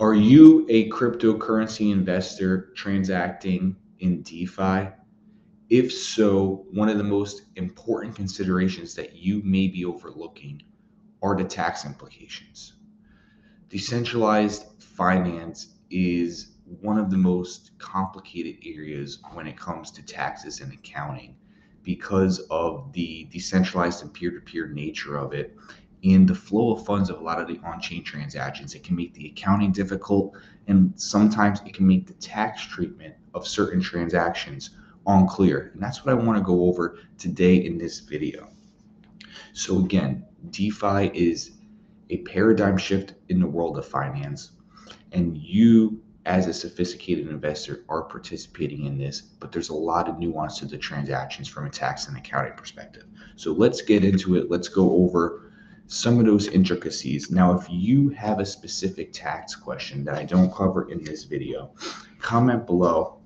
Are you a cryptocurrency investor transacting in DeFi? If so, one of the most important considerations that you may be overlooking are the tax implications. Decentralized finance is one of the most complicated areas when it comes to taxes and accounting because of the decentralized and peer to peer nature of it in the flow of funds of a lot of the on-chain transactions. It can make the accounting difficult, and sometimes it can make the tax treatment of certain transactions unclear. And that's what I want to go over today in this video. So again, DeFi is a paradigm shift in the world of finance, and you as a sophisticated investor are participating in this, but there's a lot of nuance to the transactions from a tax and accounting perspective. So let's get into it. Let's go over some of those intricacies. Now, if you have a specific tax question that I don't cover in this video, comment below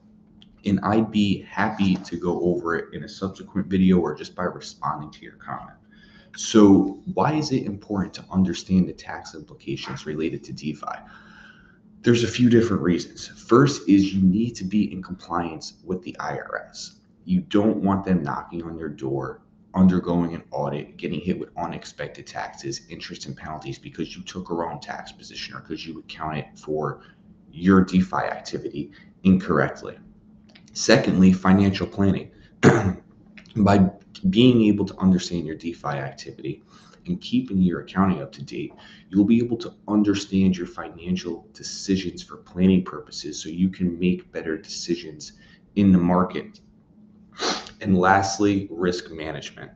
and I'd be happy to go over it in a subsequent video or just by responding to your comment. So why is it important to understand the tax implications related to DeFi? There's a few different reasons. First is you need to be in compliance with the IRS. You don't want them knocking on your door undergoing an audit, getting hit with unexpected taxes, interest, and penalties because you took a wrong tax position or because you accounted for your DeFi activity incorrectly. Secondly, financial planning. By being able to understand your DeFi activity and keeping your accounting up to date, you'll be able to understand your financial decisions for planning purposes so you can make better decisions in the market and lastly, risk management.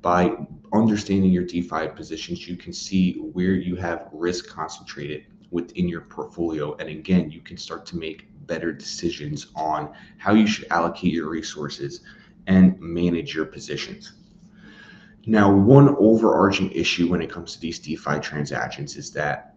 By understanding your DeFi positions, you can see where you have risk concentrated within your portfolio. And again, you can start to make better decisions on how you should allocate your resources and manage your positions. Now, one overarching issue when it comes to these DeFi transactions is that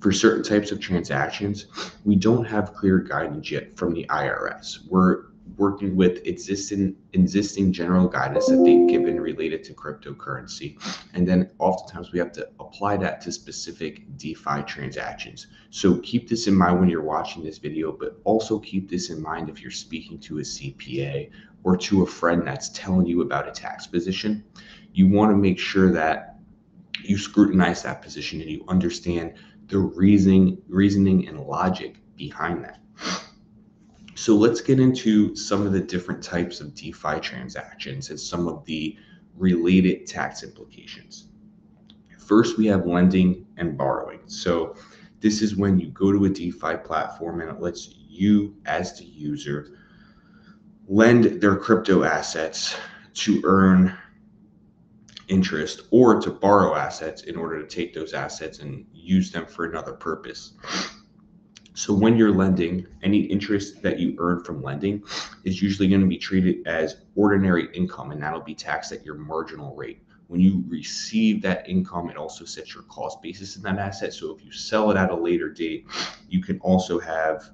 for certain types of transactions, we don't have clear guidance yet from the IRS. We're working with existing existing general guidance that they've given related to cryptocurrency. And then oftentimes we have to apply that to specific defi transactions. So keep this in mind when you're watching this video but also keep this in mind if you're speaking to a cpa or to a friend that's telling you about a tax position. You want to make sure that you scrutinize that position and you understand the reasoning reasoning and logic behind that so let's get into some of the different types of DeFi transactions and some of the related tax implications. First, we have lending and borrowing. So this is when you go to a DeFi platform and it lets you as the user lend their crypto assets to earn interest or to borrow assets in order to take those assets and use them for another purpose. So when you're lending, any interest that you earn from lending is usually going to be treated as ordinary income, and that'll be taxed at your marginal rate. When you receive that income, it also sets your cost basis in that asset. So if you sell it at a later date, you can also have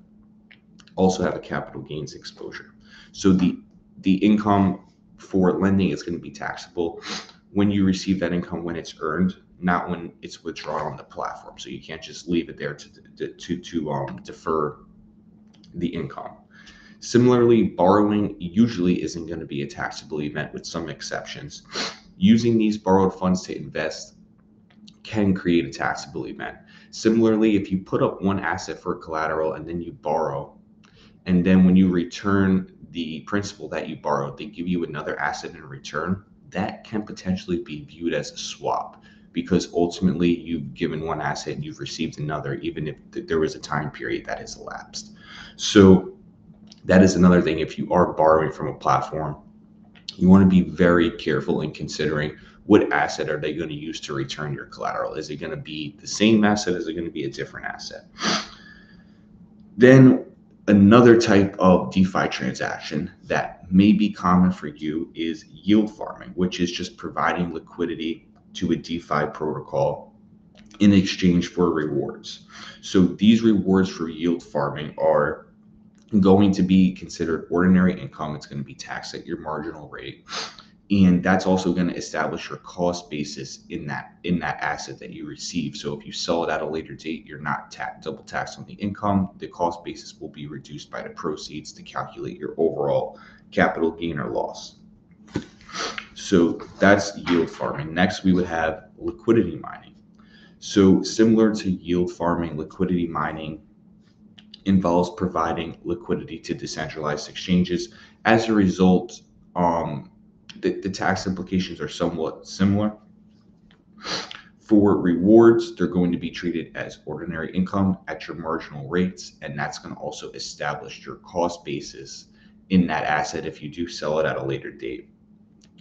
also have a capital gains exposure. So the the income for lending is going to be taxable when you receive that income when it's earned not when it's withdrawn on the platform. So you can't just leave it there to to to um, defer the income. Similarly, borrowing usually isn't going to be a taxable event with some exceptions. Using these borrowed funds to invest can create a taxable event. Similarly, if you put up one asset for collateral and then you borrow, and then when you return the principal that you borrowed, they give you another asset in return, that can potentially be viewed as a swap because ultimately you've given one asset and you've received another, even if th- there was a time period that has elapsed. So that is another thing. If you are borrowing from a platform, you want to be very careful in considering what asset are they going to use to return your collateral? Is it going to be the same asset? Is it going to be a different asset? Then another type of DeFi transaction that may be common for you is yield farming, which is just providing liquidity to a DeFi protocol in exchange for rewards. So these rewards for yield farming are going to be considered ordinary income. It's going to be taxed at your marginal rate. And that's also going to establish your cost basis in that in that asset that you receive. So if you sell it at a later date you're not ta- double taxed on the income. The cost basis will be reduced by the proceeds to calculate your overall capital gain or loss. So that's yield farming. Next we would have liquidity mining. So similar to yield farming liquidity mining involves providing liquidity to decentralized exchanges. As a result um, the, the tax implications are somewhat similar. For rewards, they're going to be treated as ordinary income at your marginal rates, and that's going to also establish your cost basis in that asset if you do sell it at a later date.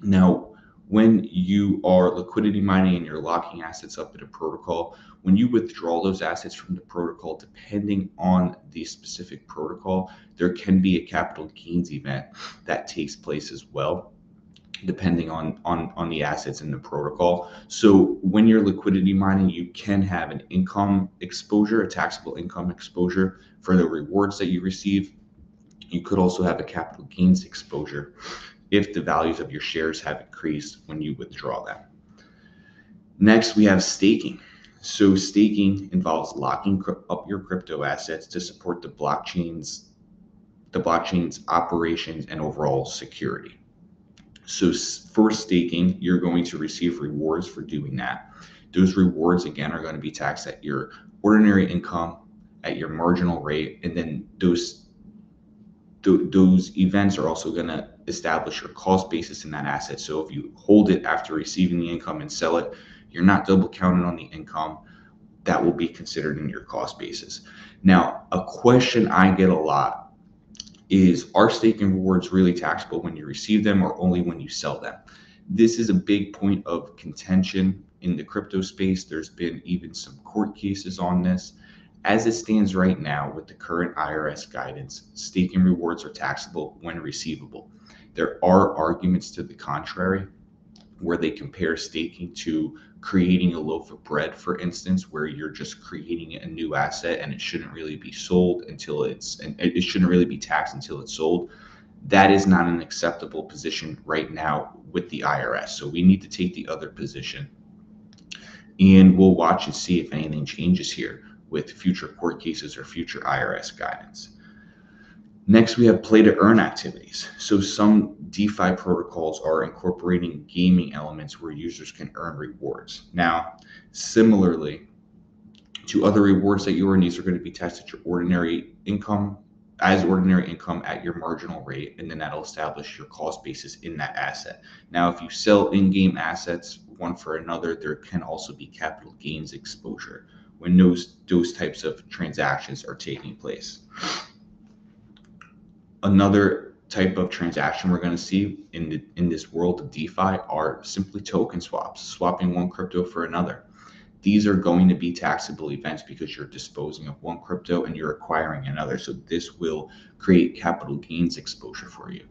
Now, when you are liquidity mining and you're locking assets up in a protocol, when you withdraw those assets from the protocol, depending on the specific protocol, there can be a capital gains event that takes place as well depending on on on the assets in the protocol. So when you're liquidity mining, you can have an income exposure, a taxable income exposure for the rewards that you receive. You could also have a capital gains exposure if the values of your shares have increased when you withdraw them. Next, we have staking. So staking involves locking up your crypto assets to support the blockchain's the blockchain's operations and overall security. So for staking, you're going to receive rewards for doing that. Those rewards again are going to be taxed at your ordinary income, at your marginal rate, and then those th- those events are also going to establish your cost basis in that asset. So if you hold it after receiving the income and sell it, you're not double counted on the income. That will be considered in your cost basis. Now, a question I get a lot is are staking rewards really taxable when you receive them or only when you sell them? This is a big point of contention in the crypto space. There's been even some court cases on this. As it stands right now with the current IRS guidance, staking rewards are taxable when receivable. There are arguments to the contrary where they compare staking to creating a loaf of bread, for instance, where you're just creating a new asset and it shouldn't really be sold until it's and it shouldn't really be taxed until it's sold. That is not an acceptable position right now with the IRS. So we need to take the other position. And we'll watch and see if anything changes here with future court cases or future IRS guidance. Next, we have play to earn activities. So some DeFi protocols are incorporating gaming elements where users can earn rewards. Now, similarly to other rewards that you earn, these are going to be taxed at your ordinary income as ordinary income at your marginal rate, and then that'll establish your cost basis in that asset. Now, if you sell in-game assets one for another, there can also be capital gains exposure when those those types of transactions are taking place. Another type of transaction we're going to see in the, in this world of DeFi are simply token swaps, swapping one crypto for another. These are going to be taxable events because you're disposing of one crypto and you're acquiring another. So this will create capital gains exposure for you.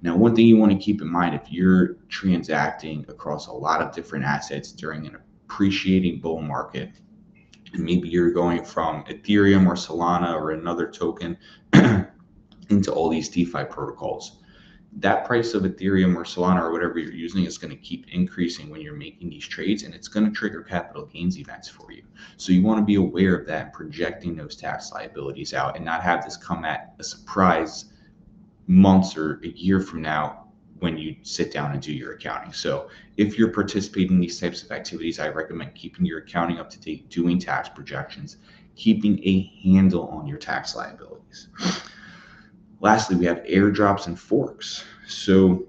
Now, one thing you want to keep in mind if you're transacting across a lot of different assets during an appreciating bull market, and maybe you're going from Ethereum or Solana or another token into all these DeFi protocols. That price of Ethereum or Solana or whatever you're using is going to keep increasing when you're making these trades, and it's going to trigger capital gains events for you. So you want to be aware of that and projecting those tax liabilities out and not have this come at a surprise months or a year from now when you sit down and do your accounting. So if you're participating in these types of activities, I recommend keeping your accounting up to date, doing tax projections, keeping a handle on your tax liabilities. Lastly, we have airdrops and forks. So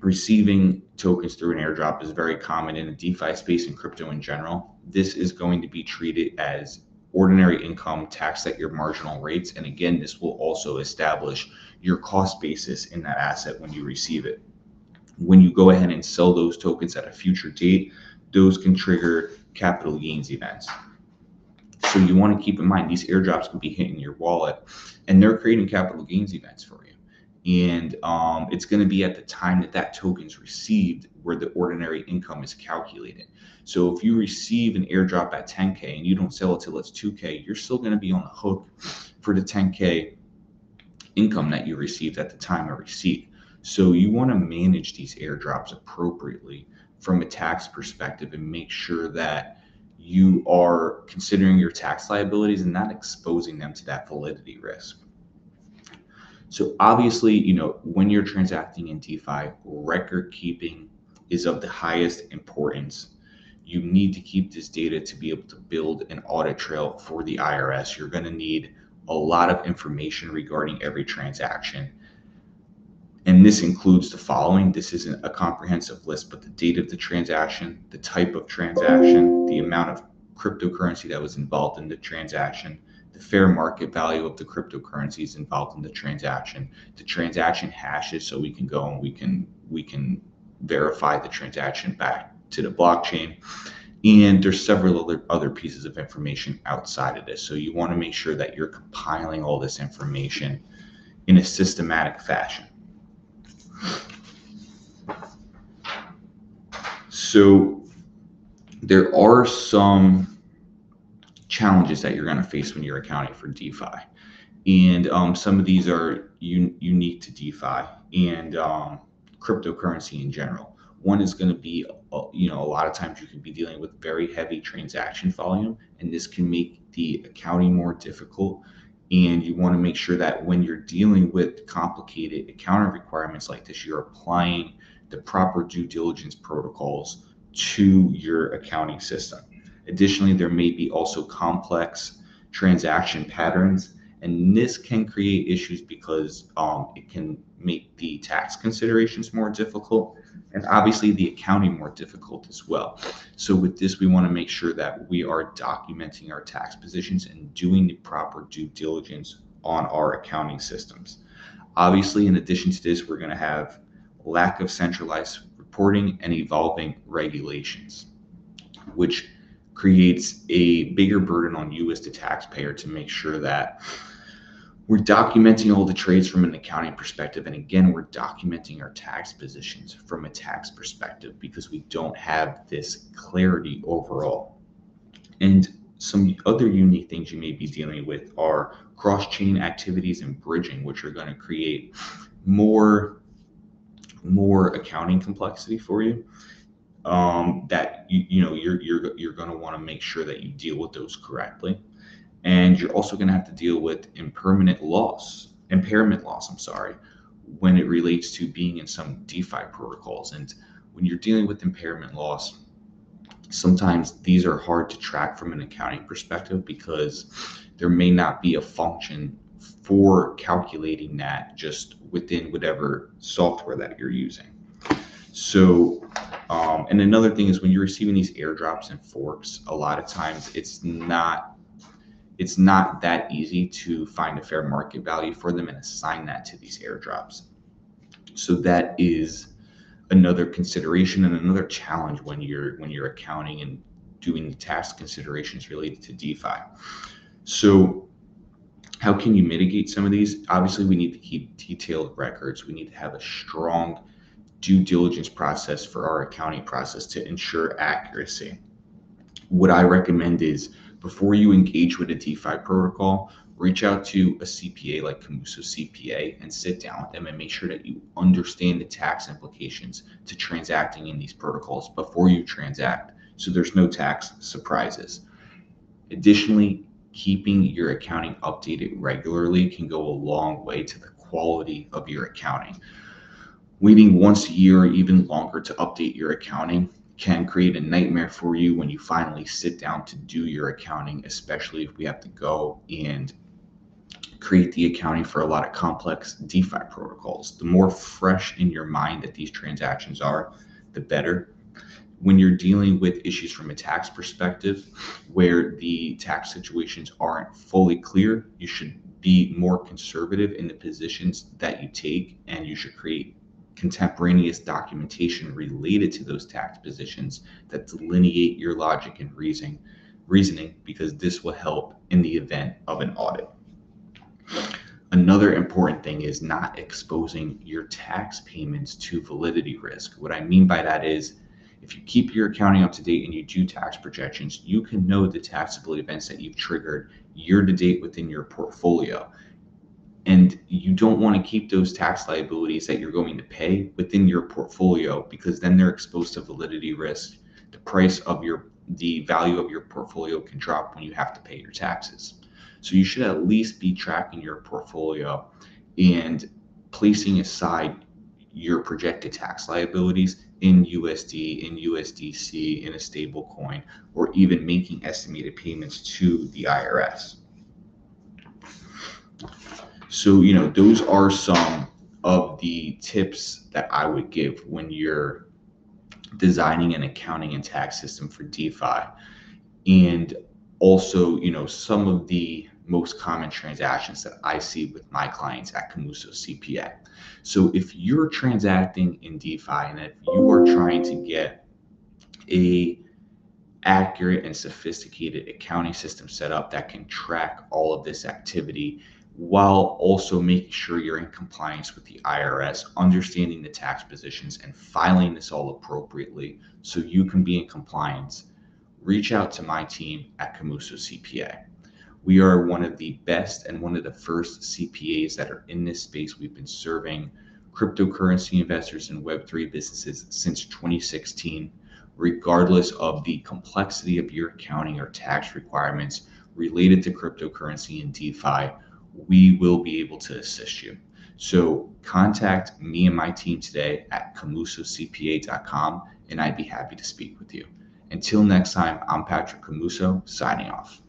receiving tokens through an airdrop is very common in the DeFi space and crypto in general. This is going to be treated as ordinary income taxed at your marginal rates. And again, this will also establish your cost basis in that asset when you receive it. When you go ahead and sell those tokens at a future date, those can trigger capital gains events. So you want to keep in mind these airdrops can be hitting your wallet and they're creating capital gains events for you. And um, it's going to be at the time that that token is received where the ordinary income is calculated. So if you receive an airdrop at 10K and you don't sell it till it's 2K, you're still going to be on the hook for the 10K income that you received at the time of receipt. So you want to manage these airdrops appropriately from a tax perspective and make sure that you are considering your tax liabilities and not exposing them to that validity risk. So obviously, you know, when you're transacting in DeFi, record keeping is of the highest importance. You need to keep this data to be able to build an audit trail for the IRS. You're going to need a lot of information regarding every transaction. And this includes the following. This isn't a comprehensive list, but the date of the transaction, the type of transaction, the amount of cryptocurrency that was involved in the transaction, the fair market value of the cryptocurrencies involved in the transaction, the transaction hashes, so we can go and we can we can verify the transaction back to the blockchain. And there's several other, other pieces of information outside of this. So you want to make sure that you're compiling all this information in a systematic fashion. So there are some challenges that you're going to face when you're accounting for DeFi. And um, some of these are un- unique to DeFi and um, cryptocurrency in general. One is going to be, uh, you know, a lot of times you can be dealing with very heavy transaction volume, and this can make the accounting more difficult. And you want to make sure that when you're dealing with complicated accounting requirements like this, you're applying the proper due diligence protocols to your accounting system. Additionally, there may be also complex transaction patterns, and this can create issues because um, it can make the tax considerations more difficult and obviously the accounting more difficult as well. So with this, we want to make sure that we are documenting our tax positions and doing the proper due diligence on our accounting systems. Obviously, in addition to this, we're going to have lack of centralized reporting and evolving regulations, which creates a bigger burden on you as the taxpayer to make sure that we're documenting all the trades from an accounting perspective. And again, we're documenting our tax positions from a tax perspective because we don't have this clarity overall. And some other unique things you may be dealing with are cross chain activities and bridging, which are going to create more more accounting complexity for you um, that you, you know you're you're you're going to want to make sure that you deal with those correctly, and you're also going to have to deal with impermanent loss, impairment loss. I'm sorry, when it relates to being in some DeFi protocols, and when you're dealing with impairment loss, sometimes these are hard to track from an accounting perspective because there may not be a function for calculating that just within whatever software that you're using. So, um, and another thing is when you're receiving these airdrops and forks, a lot of times it's not it's not that easy to find a fair market value for them and assign that to these airdrops. So that is another consideration and another challenge when you're when you're accounting and doing the tax considerations related to DeFi. So how can you mitigate some of these? Obviously, we need to keep detailed records. We need to have a strong due diligence process for our accounting process to ensure accuracy. What I recommend is before you engage with a DeFi protocol, reach out to a CPA like Camuso CPA and sit down with them and make sure that you understand the tax implications to transacting in these protocols before you transact so there's no tax surprises. Additionally, keeping your accounting updated regularly can go a long way to the quality of your accounting waiting once a year or even longer to update your accounting can create a nightmare for you when you finally sit down to do your accounting, especially if we have to go and create the accounting for a lot of complex DeFi protocols. The more fresh in your mind that these transactions are, the better. When you're dealing with issues from a tax perspective where the tax situations aren't fully clear, you should be more conservative in the positions that you take and you should create contemporaneous documentation related to those tax positions that delineate your logic and reasoning reasoning because this will help in the event of an audit. Another important thing is not exposing your tax payments to validity risk. What I mean by that is if you keep your accounting up to date and you do tax projections, you can know the taxable events that you've triggered year to date within your portfolio and you don't want to keep those tax liabilities that you're going to pay within your portfolio because then they're exposed to validity risk. The price of your the value of your portfolio can drop when you have to pay your taxes. So you should at least be tracking your portfolio and placing aside your projected tax liabilities in USD, in USDC, in a stable coin, or even making estimated payments to the IRS. So, you know, those are some of the tips that I would give when you're designing an accounting and tax system for DeFi. And also, you know, some of the most common transactions that I see with my clients at Camuso CPA. So if you're transacting in DeFi and if you are trying to get a accurate and sophisticated accounting system set up that can track all of this activity while also making sure you're in compliance with the IRS, understanding the tax positions, and filing this all appropriately so you can be in compliance, reach out to my team at Camuso CPA. We are one of the best and one of the first CPAs that are in this space. We've been serving cryptocurrency investors and Web3 businesses since 2016, regardless of the complexity of your accounting or tax requirements related to cryptocurrency and DeFi we will be able to assist you. So contact me and my team today at camusocpa.com and I'd be happy to speak with you. Until next time, I'm Patrick Camuso signing off.